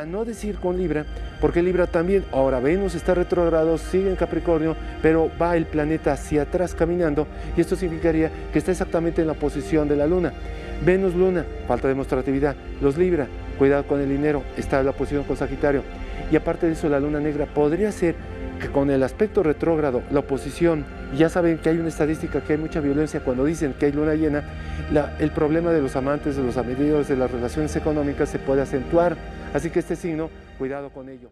a no decir con Libra, porque Libra también, ahora Venus está retrogrado, sigue en Capricornio, pero va el planeta hacia atrás caminando y esto significaría que está exactamente en la posición de la Luna. Venus, Luna, falta demostratividad. Los Libra, cuidado con el dinero, está en la posición con Sagitario. Y aparte de eso, la Luna Negra podría ser que con el aspecto retrógrado, la oposición, ya saben que hay una estadística que hay mucha violencia cuando dicen que hay luna llena, el problema de los amantes, de los amigos, de las relaciones económicas se puede acentuar. Así que este signo, cuidado con ello.